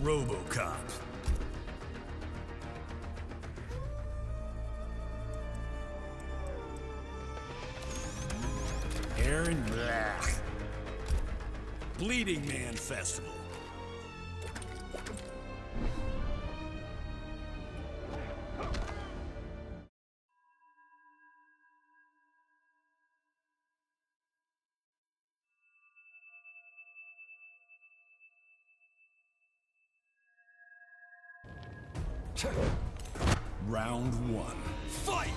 RoboCop. Erron Black. Bleeding Man Festival. Round one. Fight!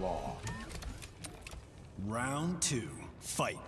Law. Round two. Fight.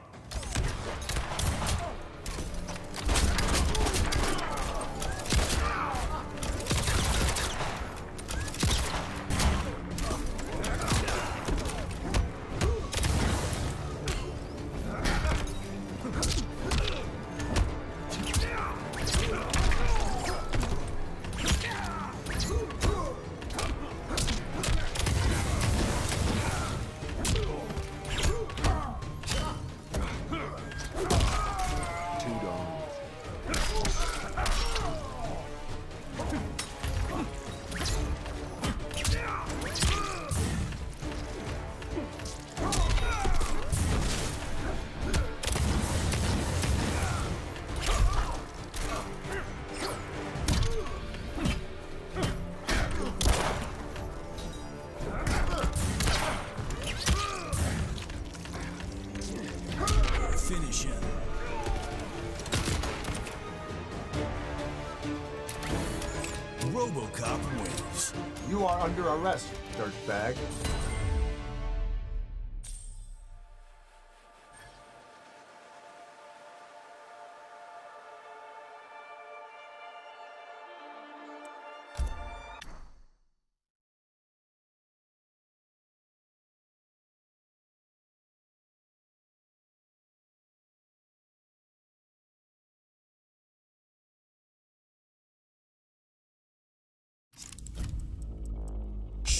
Finish him. RoboCop wins. You are under arrest, dirtbag.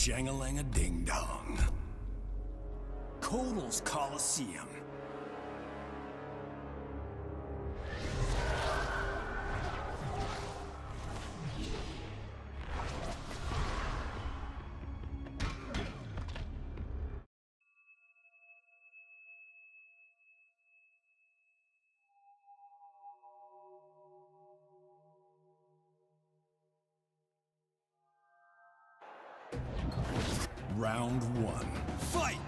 Shangalanga Ding Dong. Kotal's Koliseum. Round one. Fight!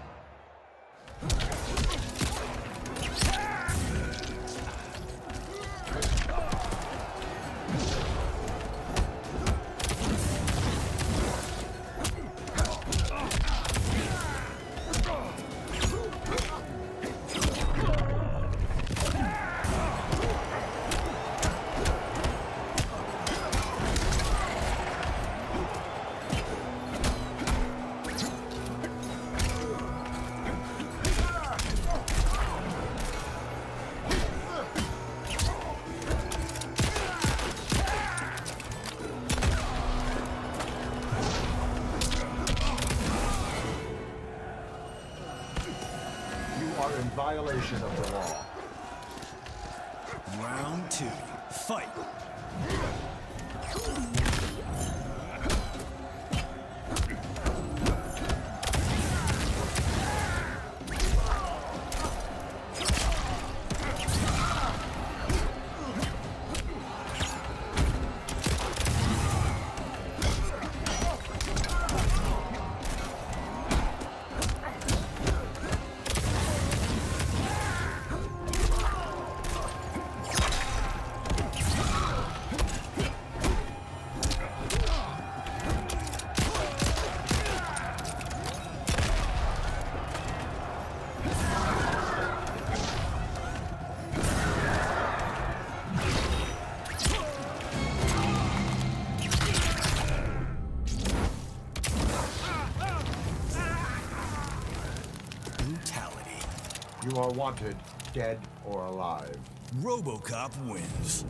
Are in violation of the law. Round two. Fight! brutality. You are wanted, dead or alive. Robocop wins.